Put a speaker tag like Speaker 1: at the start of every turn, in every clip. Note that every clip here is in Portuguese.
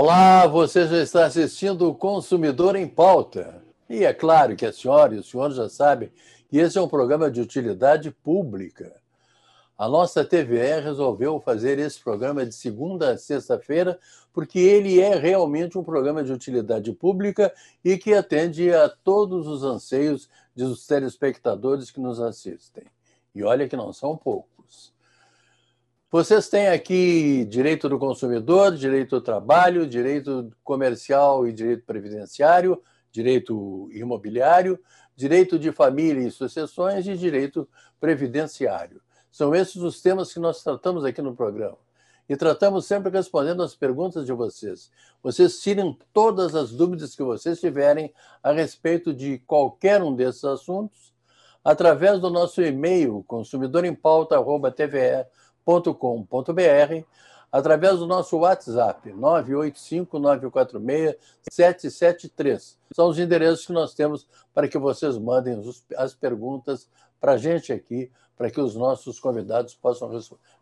Speaker 1: Olá, você já está assistindo o Consumidor em Pauta. E é claro que a senhora e o senhor já sabem que esse é um programa de utilidade pública. A nossa TVE resolveu fazer esse programa de segunda a sexta-feira porque ele é realmente um programa de utilidade pública e que atende a todos os anseios dos telespectadores que nos assistem. E olha que não são poucos. Vocês têm aqui direito do consumidor, direito do trabalho, direito comercial e direito previdenciário, direito imobiliário, direito de família e sucessões e direito previdenciário. São esses os temas que nós tratamos aqui no programa. E tratamos sempre respondendo às perguntas de vocês. Vocês tirem todas as dúvidas que vocês tiverem a respeito de qualquer um desses assuntos através do nosso e-mail consumidorempauta.tve.com com.br através do nosso WhatsApp 985-946-773. São os endereços que nós temos para que vocês mandem as perguntas para a gente aqui, para que os nossos convidados possam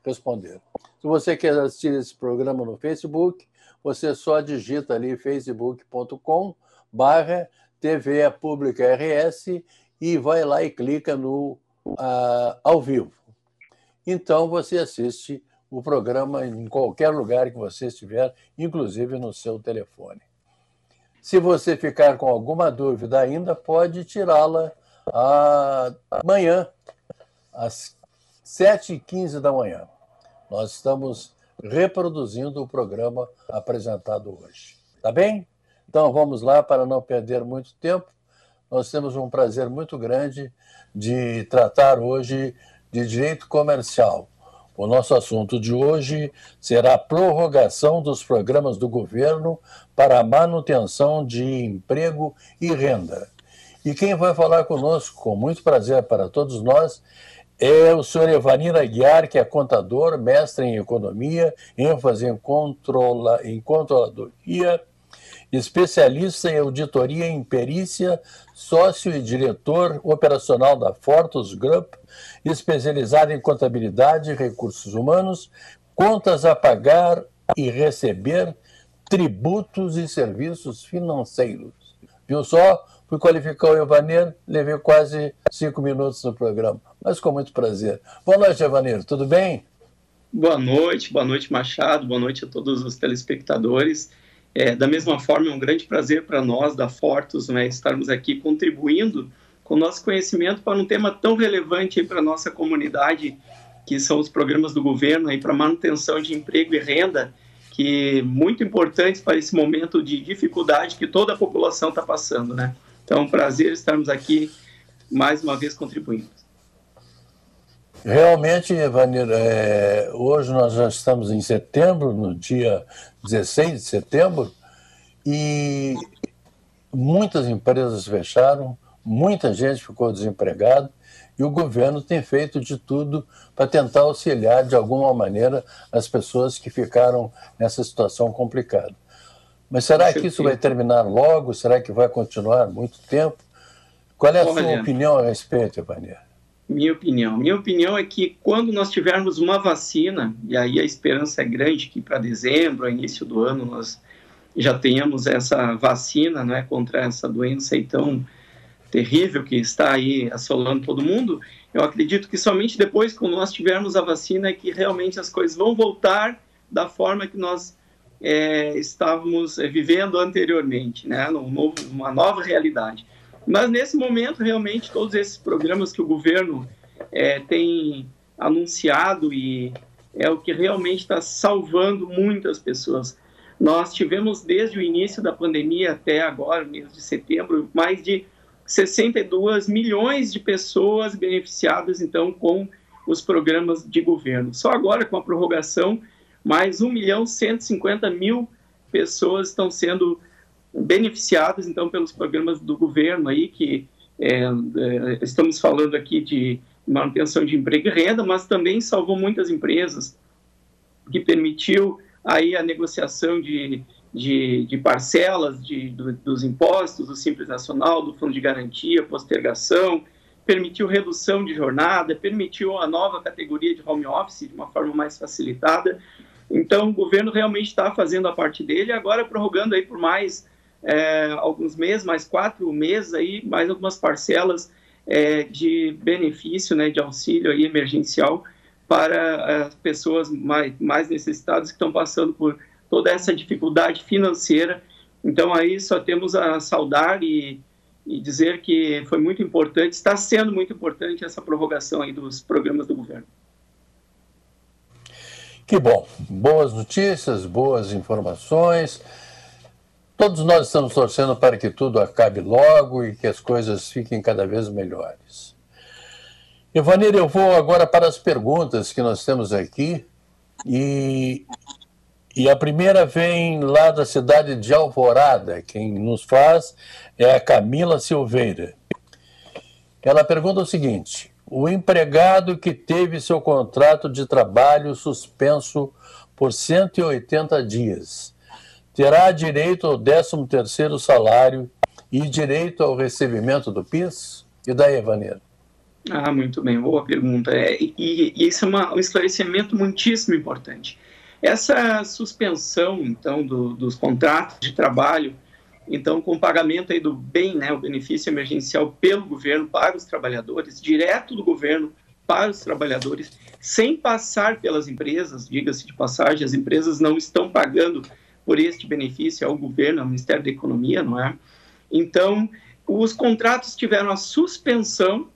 Speaker 1: responder. Se você quer assistir esse programa no Facebook, você só digita ali facebook.com TV Pública RS e vai lá e clica no uh, ao vivo. Então você assiste o programa em qualquer lugar que você estiver, inclusive no seu telefone. Se você ficar com alguma dúvida ainda, pode tirá-la amanhã, às 7h15 da manhã. Nós estamos reproduzindo o programa apresentado hoje. Tá bem? Então vamos lá para não perder muito tempo. Nós temos um prazer muito grande de tratar hoje de Direito Comercial. O nosso assunto de hoje será a prorrogação dos programas do governo para a manutenção de emprego e renda. E quem vai falar conosco, com muito prazer para todos nós, é o senhor Evanir Aguiar, que é contador, mestre em economia, ênfase em, controla, em controladoria especialista em auditoria em perícia, sócio e diretor operacional da Fortus Group, especializado em contabilidade e recursos humanos, contas a pagar e receber, tributos e serviços financeiros. Viu só? Fui qualificar o Evaneiro, levei quase cinco minutos no programa, mas com muito prazer. Boa noite, Evaneiro, tudo bem?
Speaker 2: Boa noite, boa noite, Machado, boa noite a todos os telespectadores. É, da mesma forma, é um grande prazer para nós da Fortus né, estarmos aqui contribuindo com o nosso conhecimento para um tema tão relevante para a nossa comunidade, que são os programas do governo para manutenção de emprego e renda, que muito importantes para esse momento de dificuldade que toda a população está passando. Né? Então, é um prazer estarmos aqui mais uma vez contribuindo.
Speaker 1: Realmente, Evanir, é, hoje nós já estamos em setembro, no dia 16 de setembro, e muitas empresas fecharam, muita gente ficou desempregada, e o governo tem feito de tudo para tentar auxiliar de alguma maneira as pessoas que ficaram nessa situação complicada. Mas será que isso vai terminar logo? Será que vai continuar muito tempo? Qual é a Olha, sua opinião a respeito, Evanir?
Speaker 2: Minha opinião. Minha opinião é que quando nós tivermos uma vacina, e aí a esperança é grande que para dezembro, início do ano, nós já tenhamos essa vacina né, contra essa doença tão terrível que está aí assolando todo mundo, eu acredito que somente depois, quando nós tivermos a vacina, é que realmente as coisas vão voltar da forma que nós é, estávamos é, vivendo anteriormente, né, uma nova realidade. Mas nesse momento, realmente, todos esses programas que o governo é, tem anunciado e é o que realmente está salvando muitas pessoas. Nós tivemos desde o início da pandemia até agora, mês de setembro, mais de 62 milhões de pessoas beneficiadas, então, com os programas de governo. Só agora, com a prorrogação, mais 1 milhão 150 mil pessoas estão sendo beneficiados então pelos programas do governo aí que é, é, estamos falando aqui de manutenção de emprego e renda, mas também salvou muitas empresas que permitiu aí a negociação de, de, de parcelas de, do, dos impostos, do Simples Nacional, do Fundo de Garantia, postergação, permitiu redução de jornada, permitiu a nova categoria de home office de uma forma mais facilitada. Então, o governo realmente está fazendo a parte dele, agora prorrogando aí por mais é, alguns meses, mais quatro meses aí, mais algumas parcelas é, de benefício, né, de auxílio aí emergencial para as pessoas mais, mais necessitadas que estão passando por toda essa dificuldade financeira. Então, aí só temos a saudar e, e dizer que foi muito importante, está sendo muito importante essa prorrogação aí dos programas do governo.
Speaker 1: Que bom. Boas notícias, boas informações. Todos nós estamos torcendo para que tudo acabe logo e que as coisas fiquem cada vez melhores. Ivanir, eu vou agora para as perguntas que nós temos aqui. E, e a primeira vem lá da cidade de Alvorada. Quem nos faz é a Camila Silveira. Ela pergunta o seguinte: o empregado que teve seu contrato de trabalho suspenso por 180 dias terá direito ao 13º salário e direito ao recebimento do PIS? E daí, Vaneira?
Speaker 2: Ah, muito bem, boa pergunta. É, e, e isso é uma, um esclarecimento muitíssimo importante. Essa suspensão, então, do, dos contratos de trabalho então, com o pagamento aí do bem, né, o benefício emergencial pelo governo para os trabalhadores, direto do governo para os trabalhadores, sem passar pelas empresas, diga-se de passagem, as empresas não estão pagando por este benefício ao governo, ao Ministério da Economia, não é? Então, os contratos tiveram a suspensão,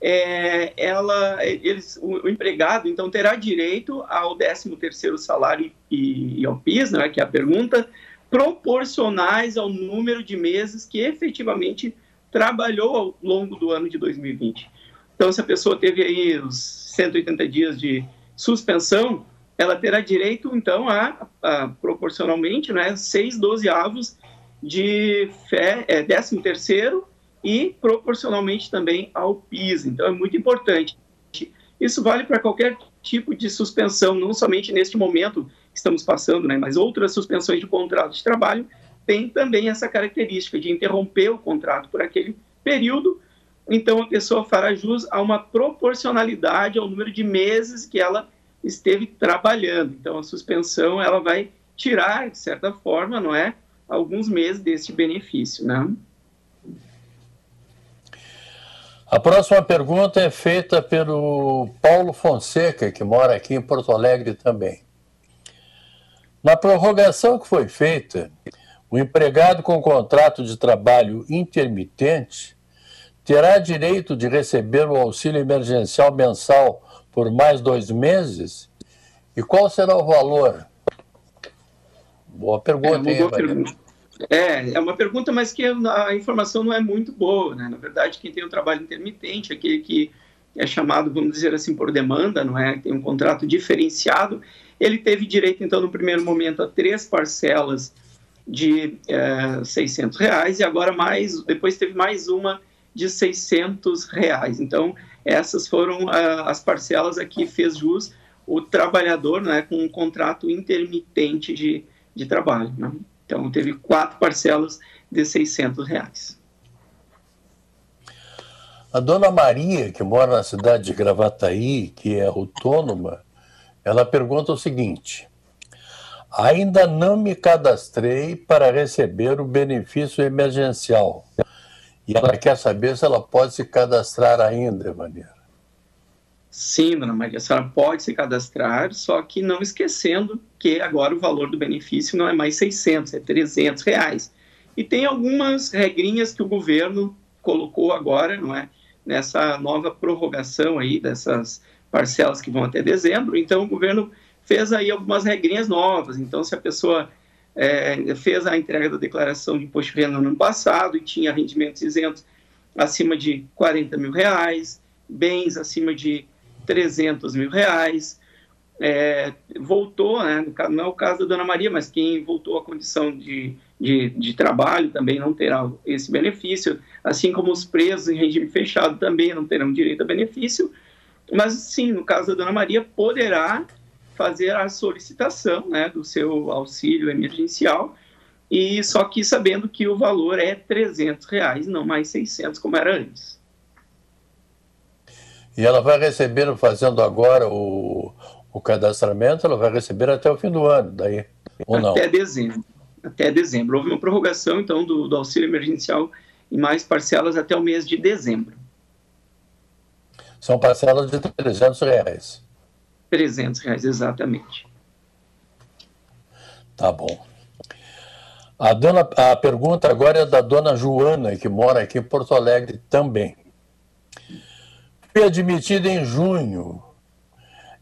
Speaker 2: é, ela, eles, o, o, empregado, então, terá direito ao 13º salário e, e ao PIS, não é, que é a pergunta, proporcionais ao número de meses que efetivamente trabalhou ao longo do ano de 2020. Então, se a pessoa teve aí os 180 dias de suspensão, ela terá direito, então, a, a proporcionalmente, né, 6 dozeavos de fé, é, 13 terceiro e proporcionalmente também ao PIS. Então, é muito importante. Isso vale para qualquer tipo de suspensão, não somente neste momento estamos passando, né, mas outras suspensões de contrato de trabalho têm também essa característica de interromper o contrato por aquele período, então a pessoa fará jus a uma proporcionalidade ao número de meses que ela esteve trabalhando. Então a suspensão ela vai tirar, de certa forma, não é, alguns meses deste benefício, né?
Speaker 1: A próxima pergunta é feita pelo Paulo Fonseca, que mora aqui em Porto Alegre também. Na prorrogação que foi feita, o empregado com contrato de trabalho intermitente terá direito de receber o auxílio emergencial mensal por mais dois meses? E qual será o valor? Boa pergunta, é,
Speaker 2: pergunta. É, é uma pergunta, mas que a informação não é muito boa, né? Na verdade, quem tem o um trabalho intermitente, aquele que é chamado, vamos dizer assim, por demanda, não é? Tem um contrato diferenciado, ele teve direito, então, no primeiro momento, a três parcelas de é, 600 reais e agora mais, depois teve mais uma de 600 reais. Então, essas foram uh, as parcelas a que fez jus o trabalhador né, com um contrato intermitente de, de trabalho. Né? Então, teve quatro parcelas de 600 reais.
Speaker 1: A dona Maria, que mora na cidade de Gravataí, que é autônoma, ela pergunta o seguinte: Ainda não me cadastrei para receber o benefício emergencial. E ela quer saber se ela pode se cadastrar ainda, Maria.
Speaker 2: Sim, dona Maria, a senhora pode se cadastrar, só que não esquecendo que agora o valor do benefício não é mais 600, é 300 reais. E tem algumas regrinhas que o governo colocou agora, não é? Nessa nova prorrogação aí dessas parcelas que vão até dezembro. Então, o governo fez aí algumas regrinhas novas. Então, se a pessoa é, fez a entrega da declaração de imposto de renda no ano passado e tinha rendimentos isentos acima de 40 mil reais, bens acima de 300 mil reais, é, voltou, né, não é o caso da Dona Maria, mas quem voltou à condição de, de, de, trabalho também não terá esse benefício, assim como os presos em regime fechado também não terão direito a benefício, mas sim, no caso da Dona Maria, poderá fazer a solicitação né, do seu auxílio emergencial, e só que sabendo que o valor é 300 reais, não mais 600 como era antes.
Speaker 1: E ela vai receber, fazendo agora o, O cadastramento ela vai receber até o fim do ano, daí, ou não?
Speaker 2: Até dezembro. Até dezembro. Houve uma prorrogação, então, do, do auxílio emergencial em mais parcelas até o mês de dezembro.
Speaker 1: São parcelas de 300 reais.
Speaker 2: 300 reais, exatamente.
Speaker 1: Tá bom. A, dona, a pergunta agora é da dona Joana, que mora aqui em Porto Alegre também. Fui admitida em junho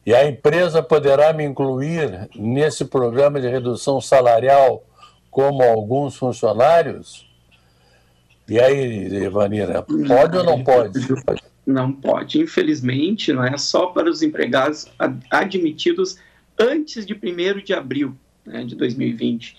Speaker 1: e a empresa poderá me incluir nesse programa de redução salarial como alguns funcionários? E aí, Evanira, pode ou não pode?
Speaker 2: Não pode. Infelizmente, não é só para os empregados admitidos antes de 1 de abril né, de 2020.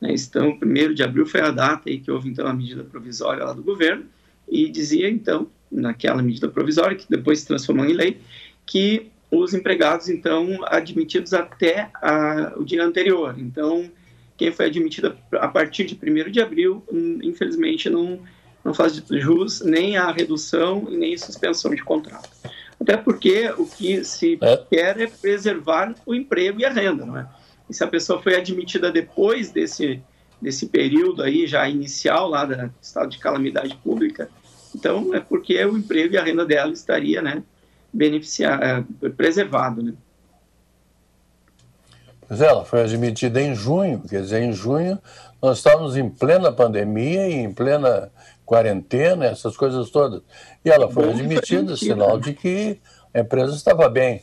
Speaker 2: Né, então, 1 de abril foi a data aí que houve, então, a medida provisória lá do governo e dizia, então, naquela medida provisória, que depois se transformou em lei, que os empregados, então, admitidos até a, o dia anterior. Então, quem foi admitido a partir de 1 de abril, hum, infelizmente, não, não faz jus nem a redução e nem suspensão de contrato. Até porque o que se é. quer é preservar o emprego e a renda, não é? E se a pessoa foi admitida depois desse, desse período aí já inicial lá do estado de calamidade pública, então é porque o emprego e a renda dela estaria, né, beneficiar, é, preservado, né?
Speaker 1: Pois é, ela foi admitida em junho, quer dizer, em junho nós estávamos em plena pandemia e em plena quarentena, essas coisas todas. E ela foi admitida, sinal de que a empresa estava bem.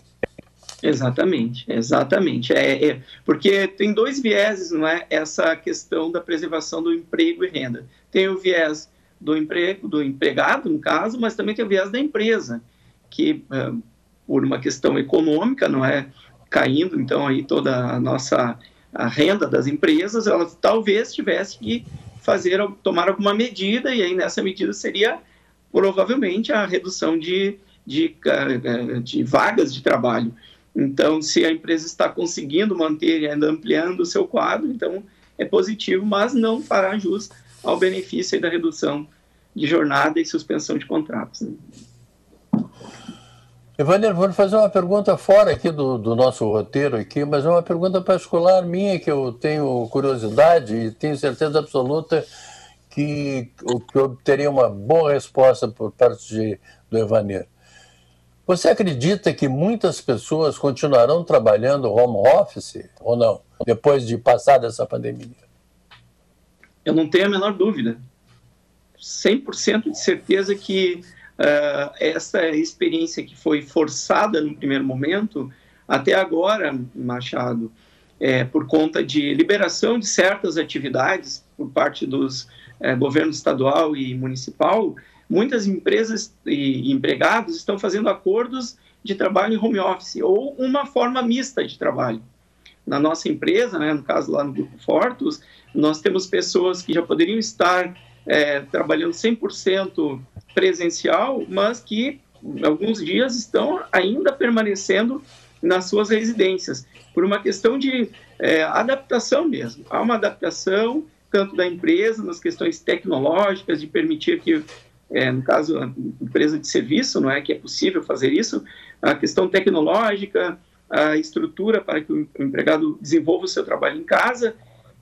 Speaker 2: Exatamente, exatamente. É, é, porque tem dois vieses, não é? Essa questão da preservação do emprego e renda. Tem o viés do emprego, do empregado, no caso, mas também tem o viés da empresa, que é, por uma questão econômica, não é? Caindo, então, aí toda a nossa a renda das empresas, ela talvez tivesse que fazer, tomar alguma medida, e aí nessa medida seria provavelmente a redução de, de, é, de vagas de trabalho. Então, se a empresa está conseguindo manter e ainda ampliando o seu quadro, então é positivo, mas não fará jus ao benefício da redução de jornada e suspensão de contratos. Né?
Speaker 1: Evander, vou fazer uma pergunta fora aqui do, do, nosso roteiro aqui, mas é uma pergunta particular minha que eu tenho curiosidade e tenho certeza absoluta que, que obteria uma boa resposta por parte de, do Evander. Você acredita que muitas pessoas continuarão trabalhando home office ou não, depois de passar dessa pandemia?
Speaker 2: Eu não tenho a menor dúvida. 100% de certeza que uh, essa experiência que foi forçada no primeiro momento, até agora, Machado, é, por conta de liberação de certas atividades por parte dos é, governos estadual e municipal, muitas empresas e empregados estão fazendo acordos de trabalho em home office ou uma forma mista de trabalho. Na nossa empresa, né, no caso lá no Grupo Fortus, nós temos pessoas que já poderiam estar é, trabalhando 100% presencial, mas que alguns dias estão ainda permanecendo nas suas residências, por uma questão de é, adaptação mesmo. Há uma adaptação tanto da empresa nas questões tecnológicas, de permitir que é, no caso, a empresa de serviço, não é que é possível fazer isso, a questão tecnológica, a estrutura para que o empregado desenvolva o seu trabalho em casa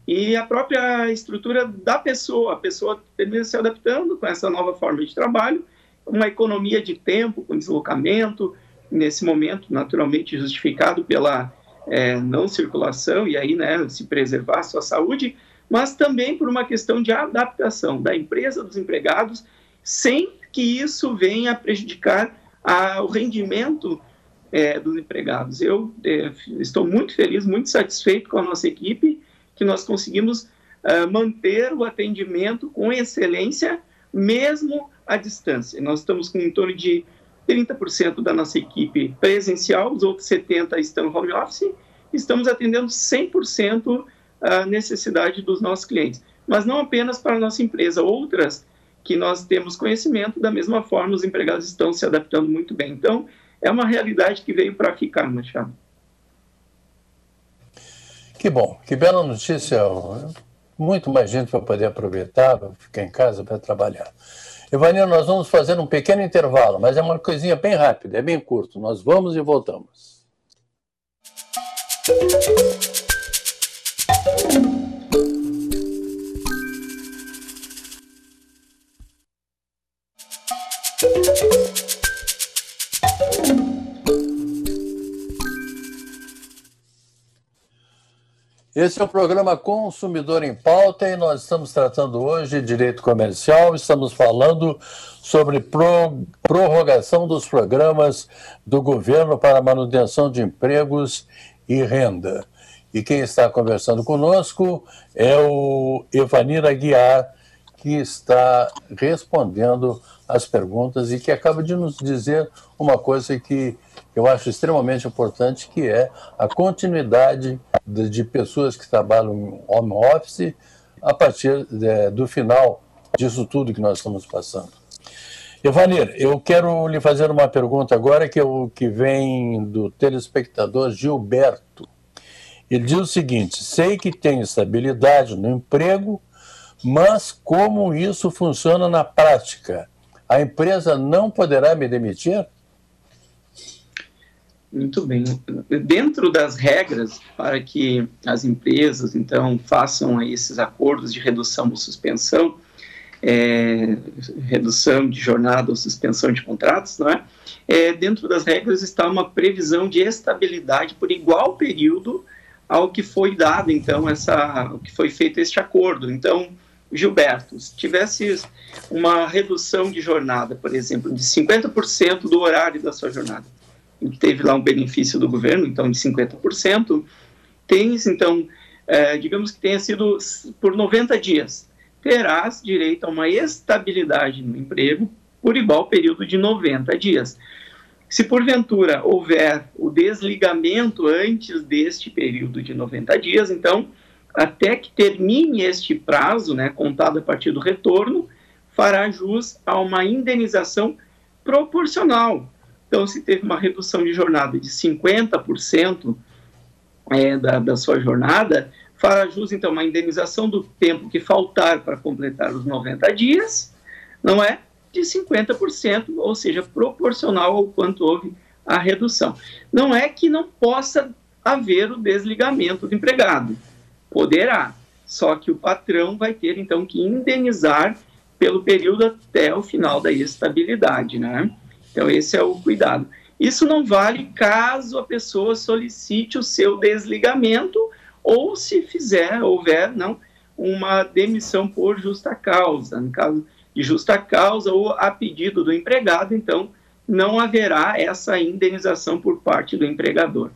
Speaker 2: e a própria estrutura da pessoa, a pessoa termina se adaptando com essa nova forma de trabalho, uma economia de tempo, com deslocamento, nesse momento, naturalmente justificado pela é, não circulação e aí, né, se preservar a sua saúde, mas também por uma questão de adaptação da empresa, dos empregados sem que isso venha prejudicar a, o rendimento é, dos empregados. Eu é, estou muito feliz, muito satisfeito com a nossa equipe, que nós conseguimos uh, manter o atendimento com excelência, mesmo à distância. Nós estamos com em torno de 30% da nossa equipe presencial, os outros 70% estão home office, estamos atendendo 100% a necessidade dos nossos clientes. Mas não apenas para a nossa empresa, outras que nós temos conhecimento, da mesma forma os empregados estão se adaptando muito bem. Então, é uma realidade que veio para ficar, Machado.
Speaker 1: Que bom, que bela notícia. Muito mais gente vai poder aproveitar, ficar em casa para trabalhar. Evanil, nós vamos fazer um pequeno intervalo, mas é uma coisinha bem rápida, é bem curto. Nós vamos e voltamos. Esse é o programa Consumidor em Pauta e nós estamos tratando hoje de direito comercial, estamos falando sobre pro, prorrogação dos programas do governo para manutenção de empregos e renda. E quem está conversando conosco é o Evanir Aguiar, que está respondendo as perguntas e que acaba de nos dizer uma coisa que eu acho extremamente importante, que é a continuidade de, de pessoas que trabalham em home office a partir de, do final disso tudo que nós estamos passando. Evanir, eu quero lhe fazer uma pergunta agora que, eu, que vem do telespectador Gilberto. Ele diz o seguinte: sei que tenho estabilidade no emprego, mas como isso funciona na prática? A empresa não poderá me demitir?
Speaker 2: Muito bem. Dentro das regras para que as empresas, então, façam esses acordos de redução ou suspensão, é, redução de jornada ou suspensão de contratos, não é? é? Dentro das regras está uma previsão de estabilidade por igual período ao que foi dado, então, essa, o que foi feito este acordo. Então, Gilberto, se tivesse uma redução de jornada, por exemplo, de 50% do horário da sua jornada, teve lá um benefício do governo, então de 50%, tens, então, é, digamos que tenha sido por 90 dias, terás direito a uma estabilidade no emprego por igual período de 90 dias. Se porventura houver o desligamento antes deste período de 90 dias, então, até que termine este prazo, né, contado a partir do retorno, fará jus a uma indenização proporcional então, se teve uma redução de jornada de 50% é, da, da sua jornada, fará jus, então, uma indenização do tempo que faltar para completar os 90 dias, não é? De 50%, ou seja, proporcional ao quanto houve a redução. Não é que não possa haver o desligamento do empregado. Poderá, só que o patrão vai ter, então, que indenizar pelo período até o final da estabilidade, né? Então, esse é o cuidado. Isso não vale caso a pessoa solicite o seu desligamento ou se fizer, houver, não, uma demissão por justa causa. No caso de justa causa ou a pedido do empregado, então, não haverá essa indenização por parte do empregador.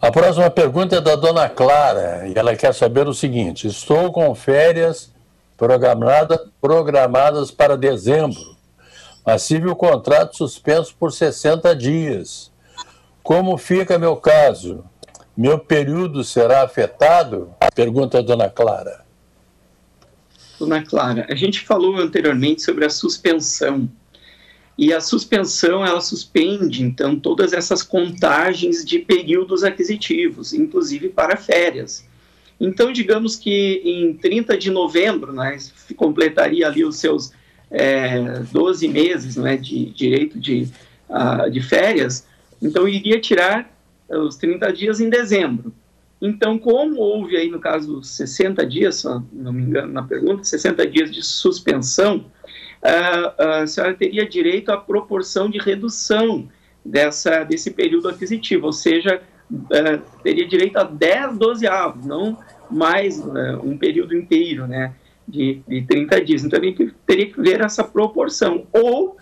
Speaker 1: A próxima pergunta é da dona Clara, e ela quer saber o seguinte: estou com férias programada, programadas para dezembro, mas tive o contrato suspenso por 60 dias. Como fica meu caso? Meu período será afetado? Pergunta a dona Clara.
Speaker 2: Dona Clara, a gente falou anteriormente sobre a suspensão. E a suspensão, ela suspende, então, todas essas contagens de períodos aquisitivos, inclusive para férias. Então, digamos que em 30 de novembro, né, completaria ali os seus é, 12 meses né, de direito de, uh, de férias, então iria tirar os 30 dias em dezembro. Então, como houve aí, no caso, 60 dias, se não me engano na pergunta, 60 dias de suspensão, uh, a senhora teria direito à proporção de redução dessa, desse período aquisitivo, ou seja, uh, teria direito a 10 dozeavos, não mais uh, um período inteiro, né, de, de 30 dias. Então, gente teria que ver essa proporção. Ou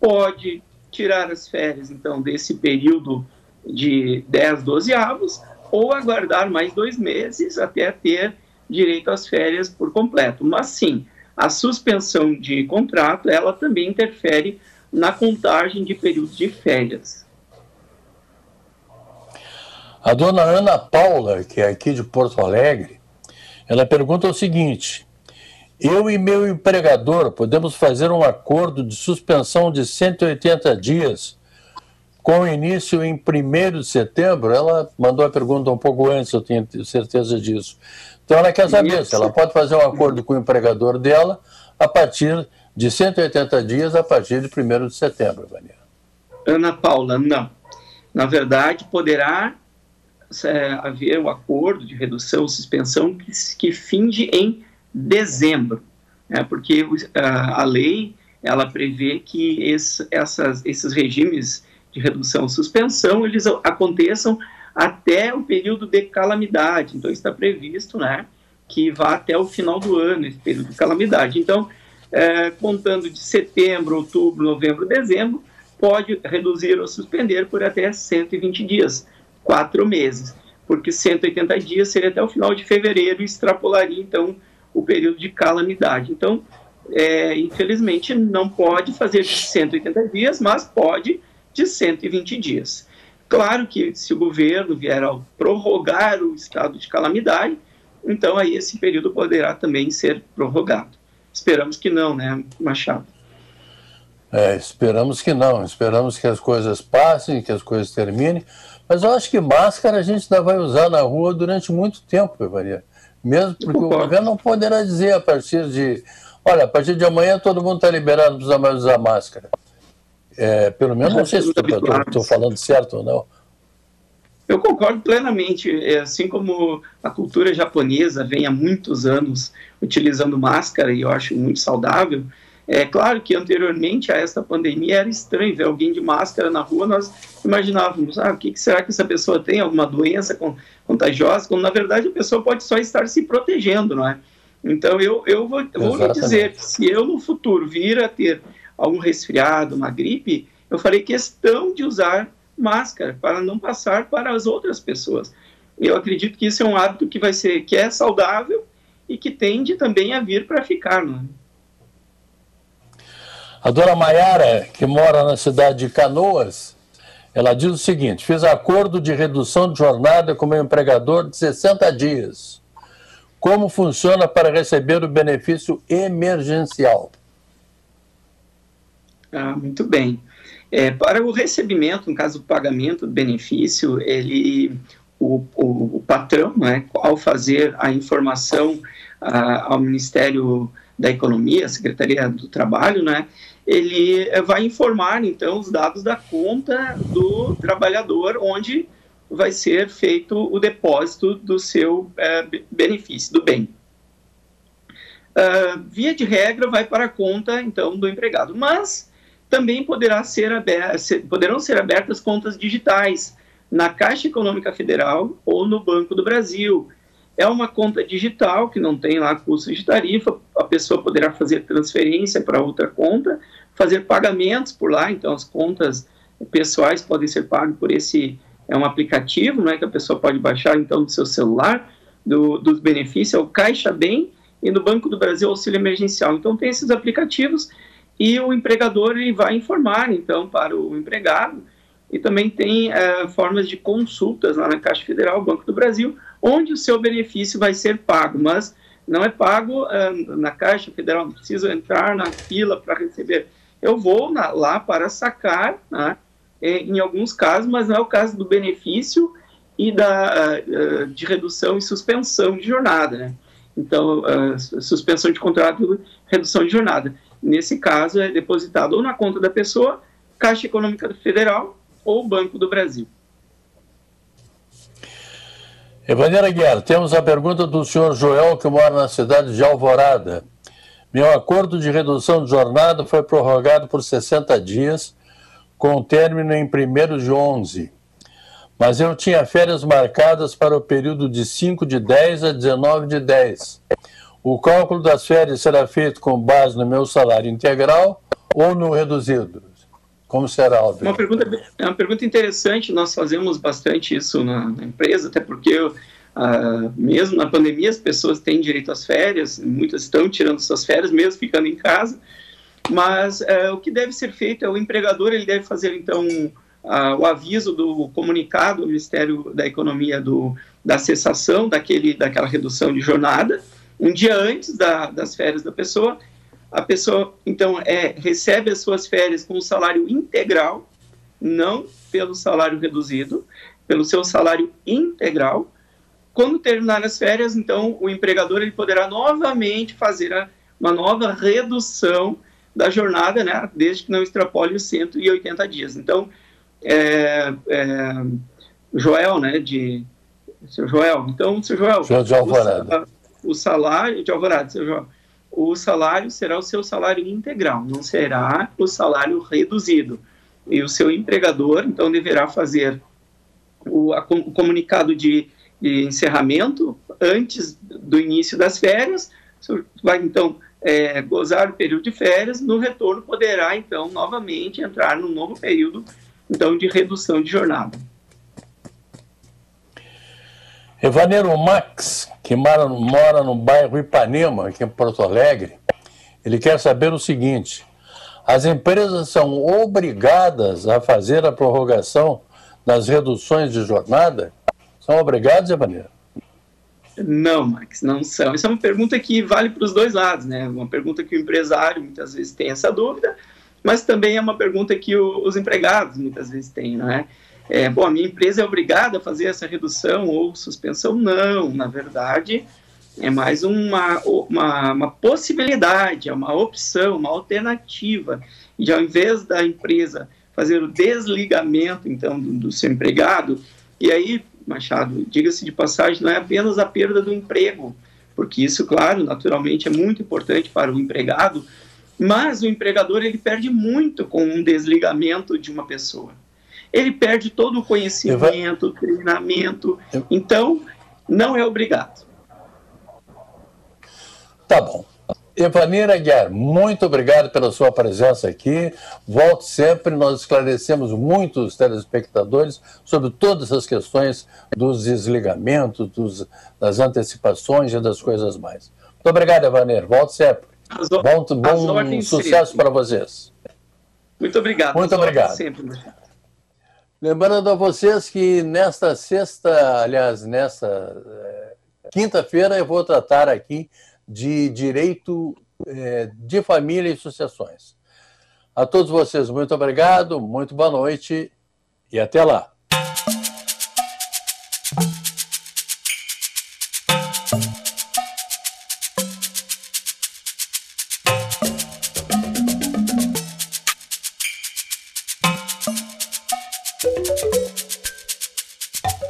Speaker 2: pode tirar as férias, então, desse período de 10 dozeavos, ou aguardar mais dois meses até ter direito às férias por completo. Mas, sim, a suspensão de contrato, ela também interfere na contagem de períodos de férias.
Speaker 1: A dona Ana Paula, que é aqui de Porto Alegre, ela pergunta o seguinte: eu e meu empregador podemos fazer um acordo de suspensão de 180 dias com início em 1 de setembro? Ela mandou a pergunta um pouco antes, eu tenho certeza disso. Então ela quer saber se ela pode fazer um acordo com o empregador dela a partir de 180 dias a partir de 1 de setembro, Vânia.
Speaker 2: Ana Paula, não. Na verdade, poderá é, haver o um acordo de redução, suspensão, que, que finde em dezembro. né, porque a, a lei ela prevê que esse, essas, esses regimes de redução e suspensão eles aconteçam até o período de calamidade. Então está previsto, né, que vá até o final do ano esse período de calamidade. Então, é, contando de setembro, outubro, novembro, dezembro, pode reduzir ou suspender por até 120 dias, quatro meses, porque 180 dias seria até o final de fevereiro e extrapolaria, então, o período de calamidade. Então, é, infelizmente, não pode fazer de 180 dias, mas pode de 120 dias. Claro que se o governo vier a prorrogar o estado de calamidade, então aí esse período poderá também ser prorrogado. Esperamos que não, né, Machado?
Speaker 1: É, esperamos que não, esperamos que as coisas passem, que as coisas terminem, mas eu acho que máscara a gente ainda vai usar na rua durante muito tempo, Evaria. Mesmo porque o governo não poderá dizer a partir de. Olha, a partir de amanhã todo mundo está liberado, não precisa mais usar máscara. É, pelo menos não sei se estou falando certo ou não.
Speaker 2: Eu concordo plenamente. É, assim como a cultura japonesa vem há muitos anos utilizando máscara, e eu acho muito saudável, é claro que anteriormente a esta pandemia era estranho ver alguém de máscara na rua, nós imaginávamos, ah, o que, será que essa pessoa tem? Alguma doença contagiosa? Quando na verdade a pessoa pode só estar se protegendo, não é? Então eu, eu vou, vou lhe dizer que se eu no futuro vir a ter algum resfriado, uma gripe, eu farei questão de usar máscara para não passar para as outras pessoas. Eu acredito que isso é um hábito que vai ser que é saudável e que tende também a vir para ficar, não é?
Speaker 1: A dona Maiara, que mora na cidade de Canoas, ela diz o seguinte: fiz acordo de redução de jornada com meu empregador de 60 dias. Como funciona para receber o benefício emergencial?
Speaker 2: Ah, muito bem. É, para o recebimento, no caso do pagamento do benefício, ele, o, o, o patrão, né, ao fazer a informação ah, ao Ministério da Economia, Secretaria do Trabalho, né, ele eh, vai informar, então, os dados da conta do trabalhador, onde vai ser feito o depósito do seu é, benefício, do bem. Uh, via de regra, vai para a conta, então, do empregado. Mas também poderá ser aberta, poderão ser abertas contas digitais na Caixa Econômica Federal ou no Banco do Brasil. É uma conta digital que não tem lá custo de tarifa, a pessoa poderá fazer transferência para outra conta, fazer pagamentos por lá, então as contas pessoais podem ser pagas por esse é um aplicativo, né, que a pessoa pode baixar então do seu celular, do, dos benefícios, é o Caixa Bem e no Banco do Brasil Auxílio Emergencial. Então tem esses aplicativos e o empregador ele vai informar então para o empregado. E também tem é, formas de consultas lá na Caixa Federal, Banco do Brasil, onde o seu benefício vai ser pago, mas não é pago uh, na Caixa Federal, não preciso entrar na fila para receber. Eu vou na, lá para sacar, né, em alguns casos, mas não é o caso do benefício e da, uh, de redução e suspensão de jornada. Né? Então, uh, suspensão de contrato, redução de jornada. Nesse caso, é depositado ou na conta da pessoa, Caixa Econômica Federal ou Banco do Brasil.
Speaker 1: Evaneira Guerra, temos a pergunta do senhor Joel, que mora na cidade de Alvorada. Meu acordo de redução de jornada foi prorrogado por 60 dias, com término em 1 de 11. Mas eu tinha férias marcadas para o período de 5 de 10 a 19 de 10. O cálculo das férias será feito com base no meu salário integral ou no reduzido? Como será, Aldo?
Speaker 2: Uma pergunta, é uma pergunta interessante, nós fazemos bastante isso na, na empresa, até porque uh, mesmo na pandemia as pessoas têm direito às férias, muitas estão tirando suas férias, mesmo ficando em casa, mas uh, o que deve ser feito é o empregador, ele deve fazer então uh, o aviso do comunicado do Ministério da Economia do, da cessação daquele, daquela redução de jornada, um dia antes da, das férias da pessoa, a pessoa, então, é, recebe as suas férias com o salário integral, não pelo salário reduzido, pelo seu salário integral. Quando terminar as férias, então, o empregador ele poderá novamente fazer a, uma nova redução da jornada, né, desde que não extrapole os 180 dias. Então, é, é, Joel, né, de... Seu Joel, então, seu Joel...
Speaker 1: Joel de Alvorada.
Speaker 2: O, o salário de Alvorada, seu Joel o salário será o seu salário integral, não será o salário reduzido. E o seu empregador, então, deverá fazer o, a, o comunicado de, de, encerramento antes do início das férias, vai, então, é, gozar o período de férias, no retorno poderá, então, novamente entrar no novo período, então, de redução de jornada.
Speaker 1: Evaneiro Max, que mora, mora no bairro Ipanema, aqui em Porto Alegre, ele quer saber o seguinte: as empresas são obrigadas a fazer a prorrogação das reduções de jornada? São obrigadas, Evaneiro?
Speaker 2: Não, Max, não são. Essa é uma pergunta que vale para os dois lados, né? Uma pergunta que o empresário muitas vezes tem essa dúvida, mas também é uma pergunta que o, os empregados muitas vezes têm, não é? É, bom, a minha empresa é obrigada a fazer essa redução ou suspensão? Não, na verdade, é mais uma, uma, uma possibilidade, é uma opção, uma alternativa. E ao invés da empresa fazer o desligamento, então, do, do seu empregado, e aí, Machado, diga-se de passagem, não é apenas a perda do emprego, porque isso, claro, naturalmente é muito importante para o empregado, mas o empregador ele perde muito com um desligamento de uma pessoa ele perde todo o conhecimento, o treinamento. Então, não é obrigado.
Speaker 1: Tá bom. Evanira Aguiar, muito obrigado pela sua presença aqui. Volte sempre, nós esclarecemos muitos telespectadores sobre todas as questões dos desligamentos, dos, das antecipações e das coisas mais. Muito obrigado, Evanir. Volte sempre. As, bom bom sucesso para vocês.
Speaker 2: Muito obrigado.
Speaker 1: Muito obrigado. Sempre. Lembrando a vocês que nesta sexta, aliás, nesta é, quinta-feira, eu vou tratar aqui de direito é, de família e sucessões. A todos vocês, muito obrigado, muito boa noite e até lá.